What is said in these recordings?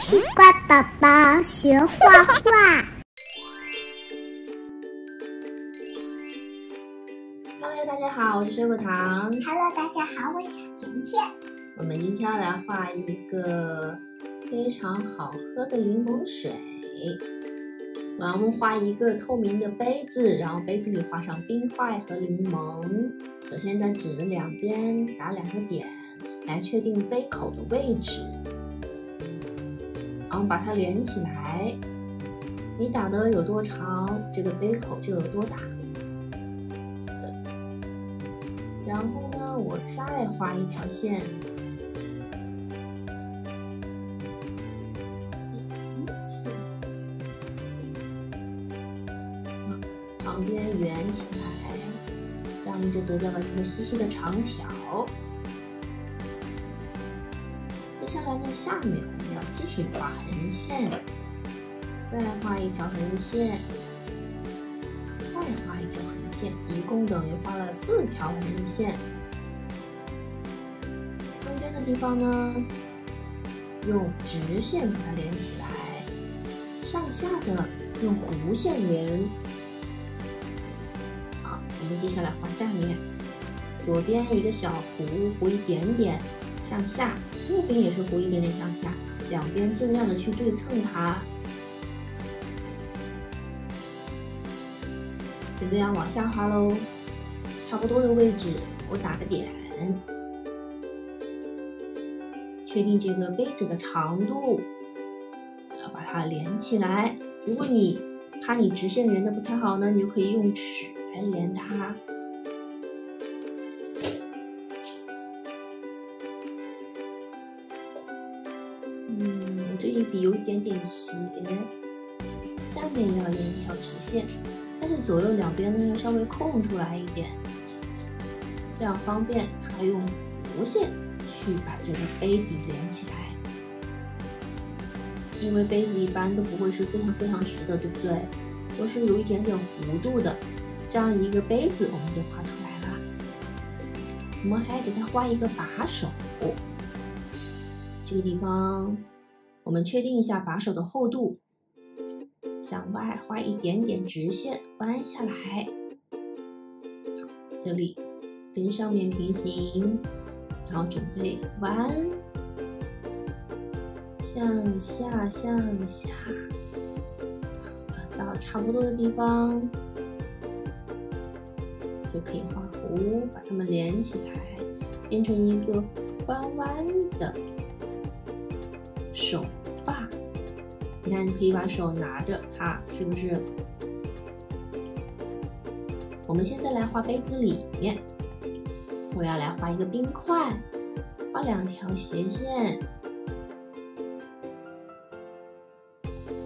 西瓜宝宝学画画。Hello，大家好，我是水果糖。Hello，大家好，我是小甜甜。我们今天要来画一个非常好喝的柠檬水。我们画一个透明的杯子，然后杯子里画上冰块和柠檬。首先在纸的两边打两个点，来确定杯口的位置。把它连起来，你打的有多长，这个杯口就有多大。然后呢，我再画一条线。旁边圆起来，这样就得到了一个细细的长条。接下来呢，下面我们要继续画横线，再画一条横线，再画一条横线，一共等于画了四条横线。中间的地方呢，用直线把它连起来，上下的用弧线连。好，我们接下来画下面，左边一个小弧，弧一点点向下。右边也是弧一点点向下，两边尽量的去对称它。就这样往下滑喽，差不多的位置我打个点，确定这个杯子的长度，要把它连起来。如果你怕你直线连的不太好呢，你就可以用尺来连它。斜，下面要连一条直线，但是左右两边呢要稍微空出来一点，这样方便它用弧线去把这个杯底连起来。因为杯子一般都不会是非常非常直的，对不对？都是有一点点弧度的，这样一个杯子我们就画出来了。我们还给它画一个把手。这个地方，我们确定一下把手的厚度，向外画一点点直线，弯下来。这里跟上面平行，然后准备弯，向下向下，到差不多的地方就可以画弧，把它们连起来，变成一个弯弯的。手把，你看，你可以把手拿着它，是不是？我们现在来画杯子里面，我要来画一个冰块，画两条斜线，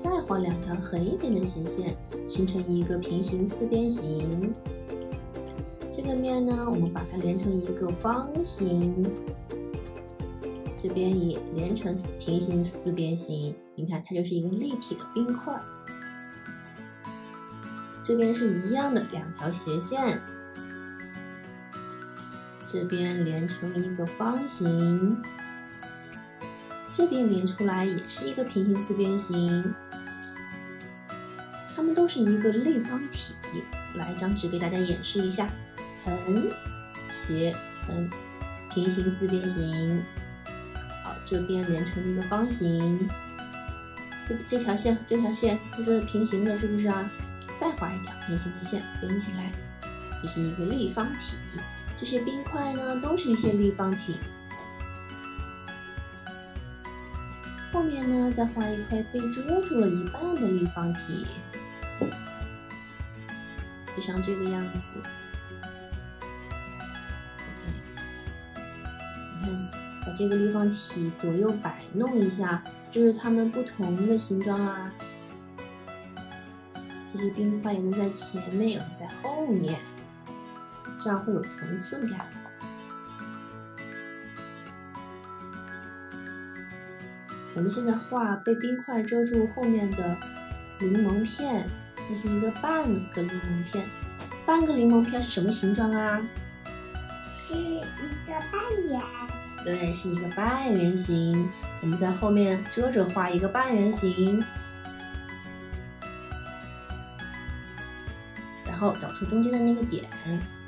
再画两条横一点的斜线，形成一个平行四边形。这个面呢，我们把它连成一个方形。这边也连成平行四边形，你看它就是一个立体的冰块。这边是一样的两条斜线，这边连成一个方形，这边连出来也是一个平行四边形，它们都是一个立方体。来，一张纸给大家演示一下：横、斜、横，平行四边形。这边连成一个方形，这这条线这条线都是平行的，是不是啊？再画一条平行的线连起来，这是一个立方体。这些冰块呢，都是一些立方体。后面呢，再画一块被遮住了一半的立方体，就像这个样子。这个立方体左右摆弄一下，就是它们不同的形状啊。这些冰块有的在前面，有的在后面，这样会有层次感。我们现在画被冰块遮住后面的柠檬片，这是一个半个柠檬片。半个柠檬片是什么形状啊？是一个半圆。对，是一个半圆形。我们在后面遮着画一个半圆形，然后找出中间的那个点，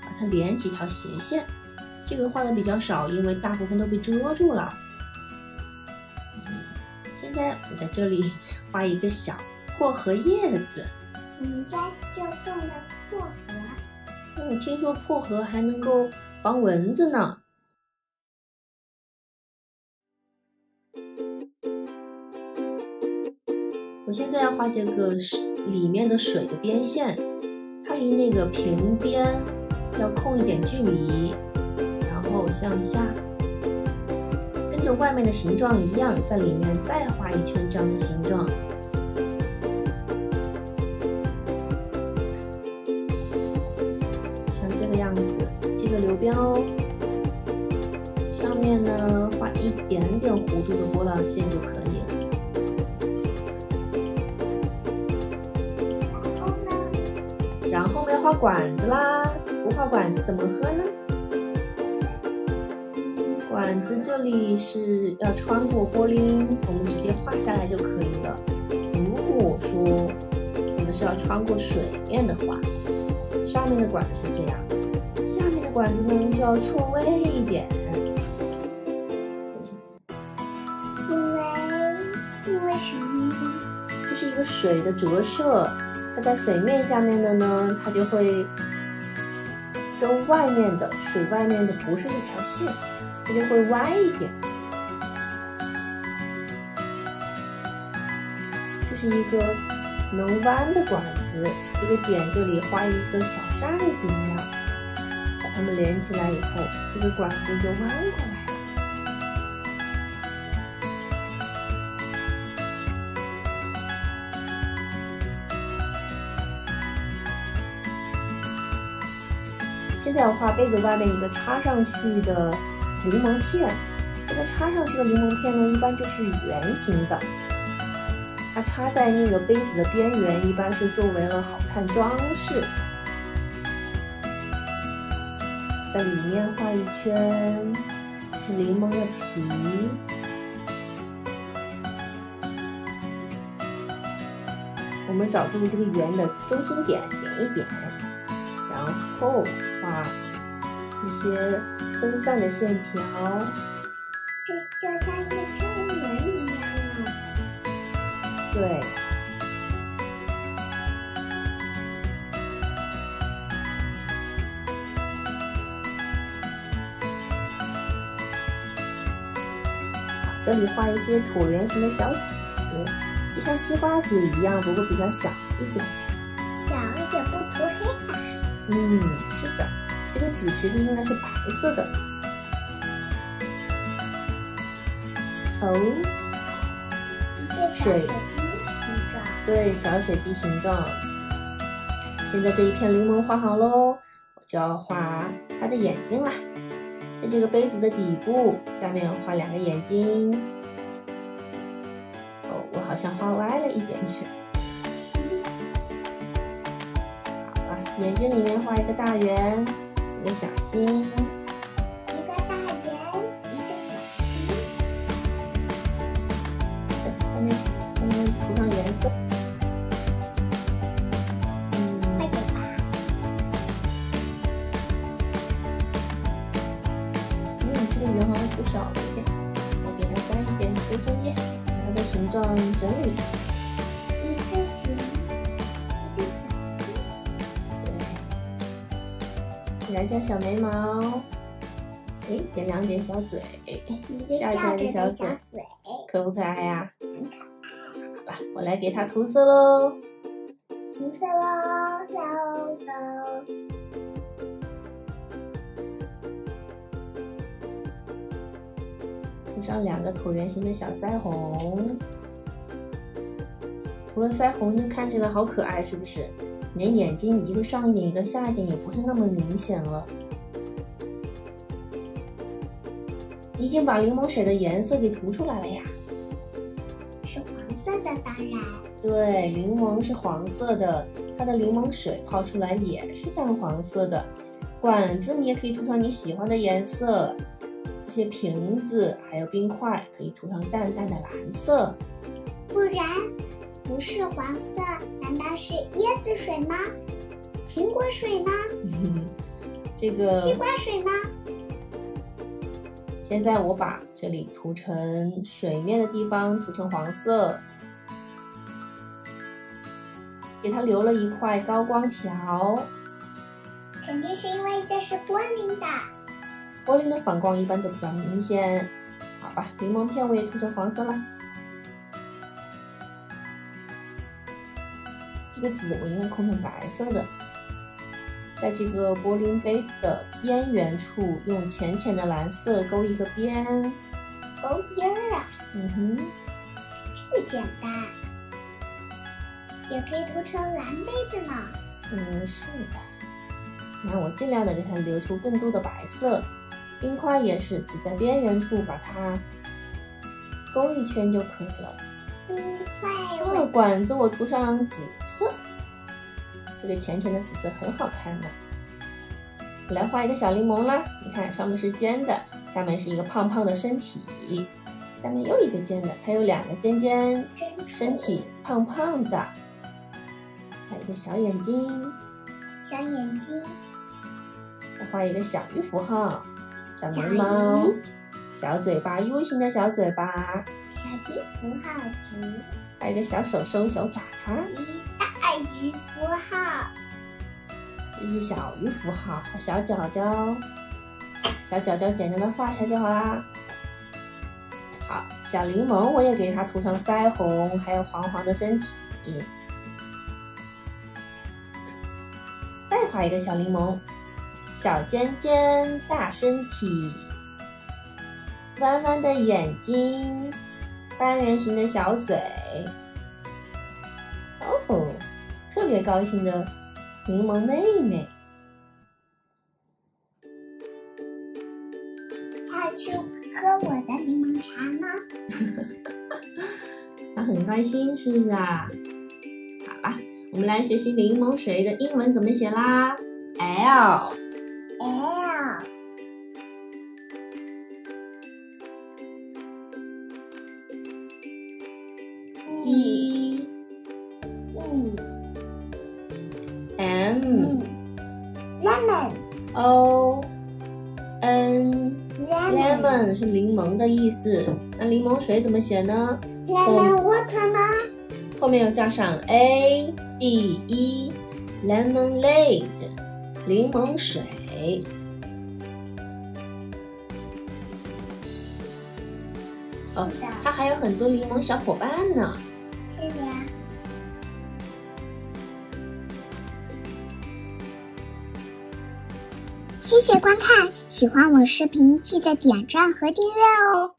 把它连几条斜线。这个画的比较少，因为大部分都被遮住了。现在我在这里画一个小薄荷叶子。我们家就种了薄荷。嗯，听说薄荷还能够防蚊子呢。现在要画这个水里面的水的边线，它离那个平边要空一点距离。然后向下，跟着外面的形状一样，在里面再画一圈这样的形状，像这个样子。记得留边哦。管子啦，不画管子怎么喝呢？管子这里是要穿过玻璃，我们直接画下来就可以了。如果说我们是要穿过水面的话，上面的管子是这样，下面的管子呢就要错位一点。因为因为什么呢？这是一个水的折射，它在水面下面的呢，它就会跟外面的水外面的不是一条线。它就会歪一点，这是一个能弯的管子。这个点这里画一个小扇子一样，把它们连起来以后，这个管子就弯过来现在我画杯子外面一个插上去的。柠檬片，这个插上去的柠檬片呢，一般就是圆形的。它插在那个杯子的边缘，一般是作为了好看装饰。在里面画一圈是柠檬的皮。我们找出这个圆的中心点，点一点，然后画一些。分散的线条，这就像一个车轮一样啊。对。这里画一些椭圆形的小籽，就像西瓜籽一样，不过比较小一点。小一点不涂？嗯，是的。这个纸其实应该是白色的。哦，水对，小水滴形状。现在这一片柠檬画好喽，我就要画它的眼睛啦。在这个杯子的底部下面画两个眼睛。哦，我好像画歪了一点点。眼睛里面画一个大圆。一个小心，染下小眉毛，哎，点两点小嘴，笑起来的小嘴，可不可爱呀？很可爱。来，我来给它涂色喽。涂色喽，喽喽。涂上两个椭圆形的小腮红，涂了腮红就看起来好可爱，是不是？你的眼睛一个上一点，一个下一点，也不是那么明显了。已经把柠檬水的颜色给涂出来了呀，是黄色的，当然。对，柠檬是黄色的，它的柠檬水泡出来也是淡黄色的。管子你也可以涂上你喜欢的颜色，这些瓶子还有冰块可以涂上淡淡的蓝色。不然，不是黄色，难道是椰子水吗？苹果水呢？这个西瓜水吗？现在我把这里涂成水面的地方涂成黄色，给它留了一块高光条。肯定是因为这是玻璃的。玻璃的反光一般都比较明显。好吧，柠檬片我也涂成黄色了。个紫我应该空成白色的。在这个玻璃杯的边缘处，用浅浅的蓝色勾一个边，勾边儿啊。嗯哼，这么简单，也可以涂成蓝杯子呢。嗯，是的。那我尽量的给它留出更多的白色，冰块也是只在边缘处把它勾一圈就可以了。冰块，哦，管子我涂上紫色。这个浅浅的紫色很好看呢。我来画一个小柠檬啦，你看上面是尖的，下面是一个胖胖的身体，下面又一个尖的，它有两个尖尖，身体胖胖的，还有一个小眼睛，小眼睛，再画一个小鱼符号，小眉毛，小嘴巴，U 型的小嘴巴，小鱼符号图，还有一个小手手、小爪爪。鱼符号，这是小鱼符号，小脚脚，小脚脚简单的画一下就好啦。好，小柠檬我也给它涂上腮红，还有黄黄的身体。再画一个小柠檬，小尖尖，大身体，弯弯的眼睛，半圆形的小嘴。哦吼。特别高兴的柠檬妹妹，要去喝我的柠檬茶吗？他很开心，是不是啊？好啦，我们来学习柠檬水的英文怎么写啦 L 是柠檬的意思，那柠檬水怎么写呢？lemon water 吗？后面要加上 a d e lemonade 柠檬水。哦，它还有很多柠檬小伙伴呢。对呀。谢谢观看，喜欢我视频记得点赞和订阅哦。